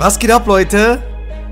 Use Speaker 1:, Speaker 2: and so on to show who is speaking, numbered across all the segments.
Speaker 1: Was geht ab, Leute?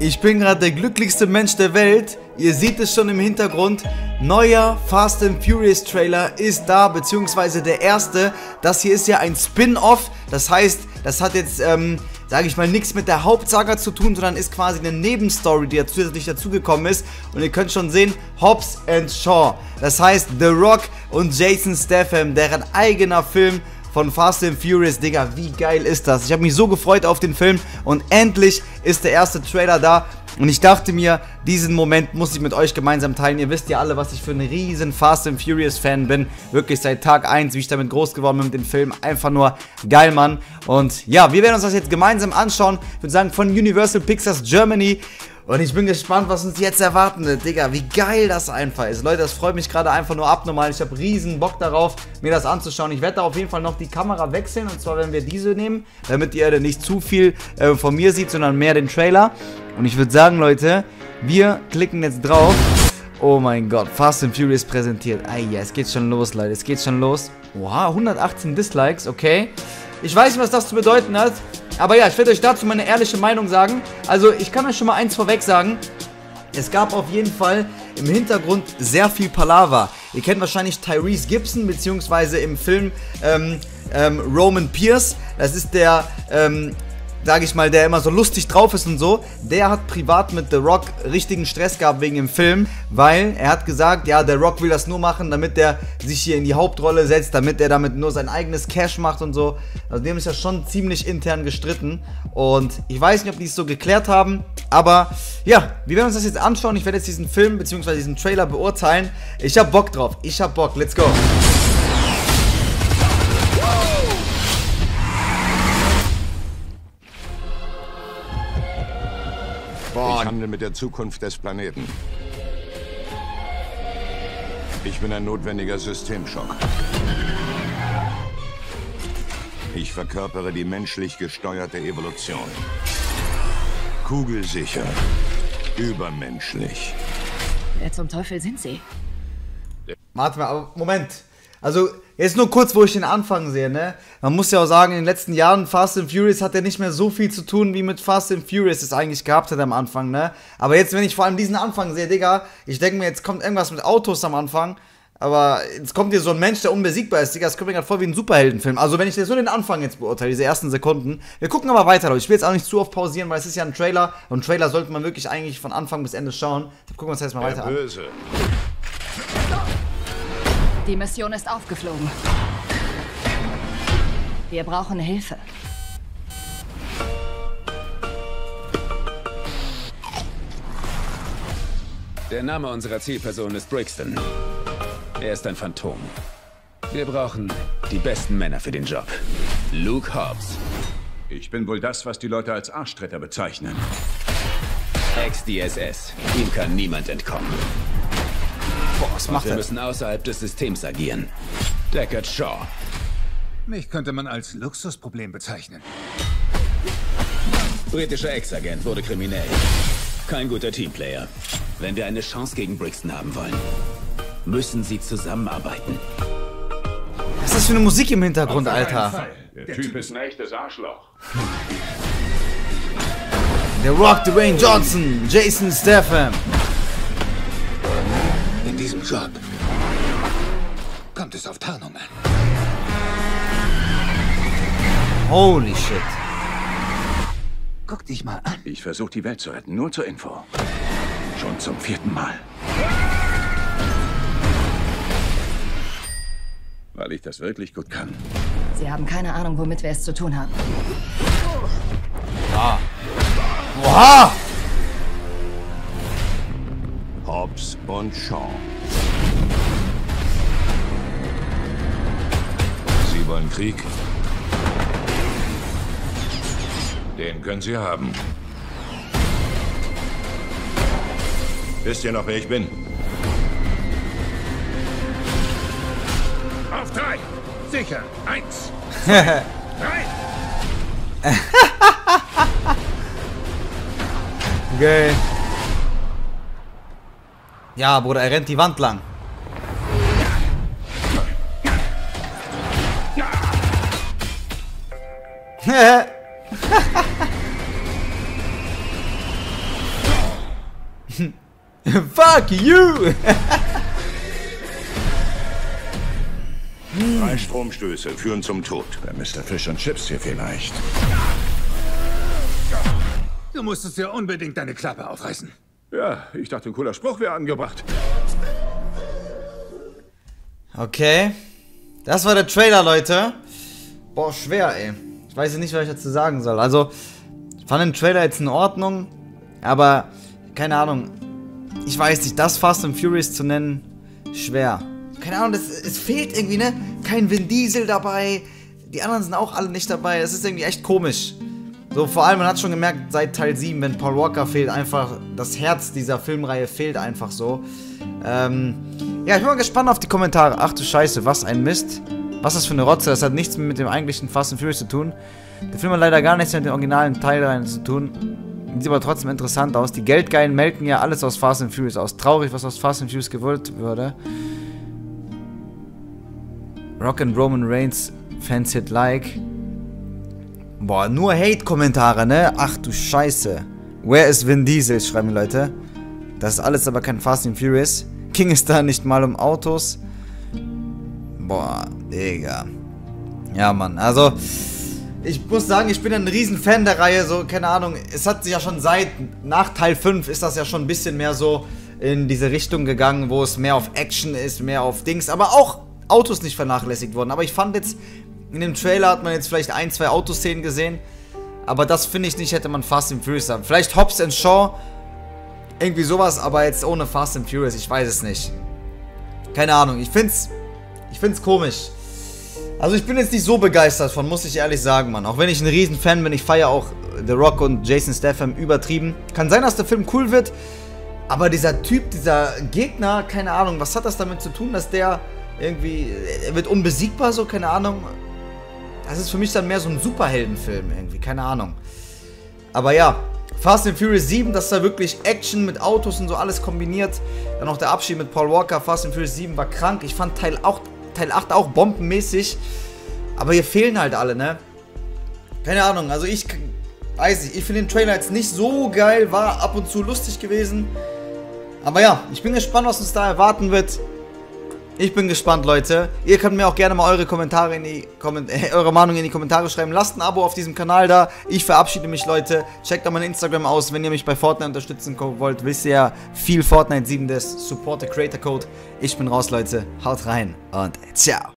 Speaker 1: Ich bin gerade der glücklichste Mensch der Welt. Ihr seht es schon im Hintergrund. Neuer Fast and Furious Trailer ist da, beziehungsweise der erste. Das hier ist ja ein Spin-off. Das heißt, das hat jetzt, ähm, sage ich mal, nichts mit der Hauptsaga zu tun, sondern ist quasi eine Nebenstory, die ja zusätzlich dazugekommen ist. Und ihr könnt schon sehen, Hobbs and Shaw. Das heißt, The Rock und Jason Statham, deren eigener Film von Fast and Furious, Digga, wie geil ist das? Ich habe mich so gefreut auf den Film und endlich ist der erste Trailer da. Und ich dachte mir, diesen Moment muss ich mit euch gemeinsam teilen. Ihr wisst ja alle, was ich für ein riesen Fast and Furious Fan bin. Wirklich seit Tag 1, wie ich damit groß geworden bin mit dem Film. Einfach nur geil, Mann. Und ja, wir werden uns das jetzt gemeinsam anschauen. Ich würde sagen, von Universal Pictures Germany. Und ich bin gespannt, was uns jetzt erwarten wird. Digga, wie geil das einfach ist. Leute, das freut mich gerade einfach nur abnormal. Ich habe riesen Bock darauf, mir das anzuschauen. Ich werde da auf jeden Fall noch die Kamera wechseln. Und zwar werden wir diese nehmen, damit ihr nicht zu viel äh, von mir sieht, sondern mehr den Trailer. Und ich würde sagen, Leute, wir klicken jetzt drauf. Oh mein Gott, Fast and Furious präsentiert. Ei, ja, es geht schon los, Leute. Es geht schon los. Wow, 118 Dislikes, okay. Ich weiß nicht, was das zu bedeuten hat. Aber ja, ich werde euch dazu meine ehrliche Meinung sagen. Also, ich kann euch schon mal eins vorweg sagen. Es gab auf jeden Fall im Hintergrund sehr viel Palaver. Ihr kennt wahrscheinlich Tyrese Gibson, beziehungsweise im Film ähm, ähm, Roman Pierce. Das ist der ähm, sage ich mal, der immer so lustig drauf ist und so, der hat privat mit The Rock richtigen Stress gehabt wegen dem Film, weil er hat gesagt, ja, der Rock will das nur machen, damit er sich hier in die Hauptrolle setzt, damit er damit nur sein eigenes Cash macht und so. Also haben sich ja schon ziemlich intern gestritten und ich weiß nicht, ob die es so geklärt haben, aber ja, wir werden uns das jetzt anschauen. Ich werde jetzt diesen Film bzw. diesen Trailer beurteilen. Ich habe Bock drauf. Ich habe Bock. Let's go.
Speaker 2: Ich handle mit der Zukunft des Planeten. Ich bin ein notwendiger Systemschock. Ich verkörpere die menschlich gesteuerte Evolution. Kugelsicher. Übermenschlich.
Speaker 3: Wer zum Teufel sind Sie?
Speaker 1: Warte mal, aber Moment. Also, jetzt nur kurz, wo ich den Anfang sehe, ne? Man muss ja auch sagen, in den letzten Jahren, Fast and Furious hat ja nicht mehr so viel zu tun, wie mit Fast and Furious es eigentlich gehabt hat am Anfang, ne? Aber jetzt, wenn ich vor allem diesen Anfang sehe, Digga, ich denke mir, jetzt kommt irgendwas mit Autos am Anfang. Aber jetzt kommt hier so ein Mensch, der unbesiegbar ist, Digga, das kommt mir gerade vor wie ein Superheldenfilm. Also, wenn ich jetzt nur den Anfang jetzt beurteile, diese ersten Sekunden. Wir gucken aber weiter, Leute. Ich will jetzt auch nicht zu oft pausieren, weil es ist ja ein Trailer. Und Trailer sollte man wirklich eigentlich von Anfang bis Ende schauen. Gucken wir uns jetzt mal weiter
Speaker 2: Der
Speaker 1: an.
Speaker 3: Die Mission ist aufgeflogen. Wir brauchen Hilfe.
Speaker 4: Der Name unserer Zielperson ist Brixton. Er ist ein Phantom. Wir brauchen die besten Männer für den Job. Luke Hobbs,
Speaker 5: Ich bin wohl das, was die Leute als Arschtretter bezeichnen.
Speaker 4: Ex-DSS. Ihm kann niemand entkommen.
Speaker 1: Was macht
Speaker 4: wir
Speaker 1: er?
Speaker 4: müssen außerhalb des Systems agieren. Deckard Shaw.
Speaker 6: Mich könnte man als Luxusproblem bezeichnen.
Speaker 4: Britischer Ex-Agent wurde kriminell. Kein guter Teamplayer. Wenn wir eine Chance gegen Brixton haben wollen, müssen sie zusammenarbeiten.
Speaker 1: Was ist das für eine Musik im Hintergrund, Alter?
Speaker 5: Der, Typ ist ein echtes Arschloch.
Speaker 1: Der Rock, Dwayne Johnson, Jason Statham.
Speaker 6: In diesem Job kommt es auf Tarnung an.
Speaker 1: Holy shit.
Speaker 6: Guck dich mal an.
Speaker 5: Ich versuche die Welt zu retten, nur zur Info. Schon zum vierten Mal. Weil ich das wirklich gut kann.
Speaker 3: Sie haben keine Ahnung, womit wir es zu tun haben.
Speaker 1: Oha!
Speaker 2: Hobbs und Shaw. Sie wollen Krieg? Den können Sie haben. Wisst ihr noch, wer ich bin?
Speaker 5: Auf drei! Sicher! Eins! Drei!
Speaker 1: Geil. Ja, Bruder, er rennt die Wand lang. Fuck you!
Speaker 2: Drei Stromstöße führen zum Tod.
Speaker 6: Bei Mr. Fish und Chips hier vielleicht. Du musstest ja unbedingt deine Klappe aufreißen.
Speaker 5: Ja, ich dachte, ein cooler Spruch wäre angebracht.
Speaker 1: Okay. Das war der Trailer, Leute. Boah, schwer, ey. Ich weiß nicht, was ich dazu sagen soll. Also, ich fand den Trailer jetzt in Ordnung, aber keine Ahnung. Ich weiß nicht, das Fast and Furious zu nennen, schwer. Keine Ahnung, das, es fehlt irgendwie, ne? Kein Vin Diesel dabei. Die anderen sind auch alle nicht dabei. Das ist irgendwie echt komisch. So, vor allem, man hat schon gemerkt, seit Teil 7, wenn Paul Walker fehlt, einfach das Herz dieser Filmreihe fehlt einfach so. Ähm, ja, ich bin mal gespannt auf die Kommentare. Ach du Scheiße, was ein Mist. Was ist das für eine Rotze? Das hat nichts mit dem eigentlichen Fast and Furious zu tun. Der Film hat leider gar nichts mit den originalen Teilen zu tun. Sieht aber trotzdem interessant aus. Die Geldgeilen melken ja alles aus Fast and Furious aus. Traurig, was aus Fast and Furious gewollt würde. Rock and Roman Reigns Fans hit like. Boah, nur Hate-Kommentare, ne? Ach du Scheiße. Where is Vin Diesel, schreiben die Leute. Das ist alles aber kein Fast and Furious. Ging es da nicht mal um Autos? Boah, Digga. Ja, Mann, also... Ich muss sagen, ich bin ein riesen Fan der Reihe, so, keine Ahnung, es hat sich ja schon seit, nach Teil 5 ist das ja schon ein bisschen mehr so in diese Richtung gegangen, wo es mehr auf Action ist, mehr auf Dings, aber auch Autos nicht vernachlässigt worden. Aber ich fand jetzt, in dem Trailer hat man jetzt vielleicht ein, zwei Autoszenen gesehen, aber das finde ich nicht, hätte man Fast and Furious haben. Vielleicht Hobbs and Shaw, irgendwie sowas, aber jetzt ohne Fast and Furious, ich weiß es nicht. Keine Ahnung, ich find's, ich find's komisch. Also ich bin jetzt nicht so begeistert von, muss ich ehrlich sagen, Mann. Auch wenn ich ein riesen Fan bin, ich feiere auch The Rock und Jason Statham übertrieben. Kann sein, dass der Film cool wird, aber dieser Typ, dieser Gegner, keine Ahnung, was hat das damit zu tun, dass der irgendwie, er wird unbesiegbar, so, keine Ahnung. Das ist für mich dann mehr so ein Superheldenfilm irgendwie, keine Ahnung. Aber ja, Fast and Furious 7, das ist da wirklich Action mit Autos und so alles kombiniert. Dann auch der Abschied mit Paul Walker, Fast and Furious 7 war krank. Ich fand Teil, auch, Teil 8 auch bombenmäßig. Aber hier fehlen halt alle, ne? Keine Ahnung, also ich weiß nicht, ich finde den Trailer jetzt nicht so geil, war ab und zu lustig gewesen. Aber ja, ich bin gespannt, was uns da erwarten wird. Ich bin gespannt, Leute. Ihr könnt mir auch gerne mal eure Kommentare in die Komment äh, eure Meinung in die Kommentare schreiben. Lasst ein Abo auf diesem Kanal da. Ich verabschiede mich, Leute. Checkt auch mein Instagram aus, wenn ihr mich bei Fortnite unterstützen wollt. Wisst ihr ja, viel Fortnite 7 des Support the Creator Code. Ich bin raus, Leute. Haut rein und ciao.